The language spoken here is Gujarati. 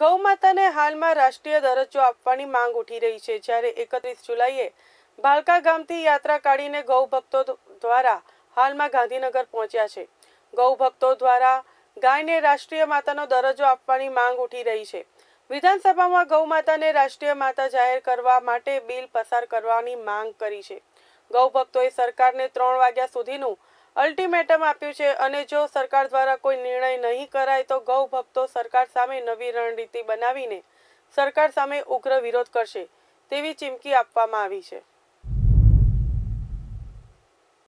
ગૌમાતાને હાલમાં રાષ્ટ્રીય દરજ્જો આપવાની માંગ ઉઠી રહી છે. જ્યારે એકત્રીસ જુલાઈએ ભાલકા ગામથી યાત્રા કાઢીને ગૌ ભક્તો દ્વારા હાલમાં ગાંધીનગર પહોંચ્યા છે. ગૌ ભક્તો દ્વારા ગાયને રાષ્ટ્રીય માતાનો દરજ્જો આપવાની માંગ ઉઠી રહી છે. વિધાનસભામાં ગૌ માતાને રાષ્ટ્રીય માતા જાહેર કરવા માટે બિલ પસાર કરવાની માંગ કરી છે. ગૌ ભક્તોએ સરકારને ત્રણ વાગ્યા સુધીનું અલ્ટિમેટમ આપ્યું છે અને જો સરકાર દ્વારા કોઈ નિર્ણય નહીં કરાય તો ગૌ ભક્તો સરકાર સામે નવી રણનીતિ બનાવીને સરકાર સામે ઉગ્ર વિરોધ કરશે તેવી ચીમકી આપવામાં આવી છે.